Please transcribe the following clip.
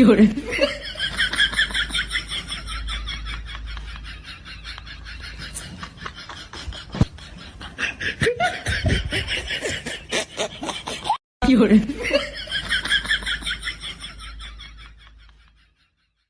有人，有人，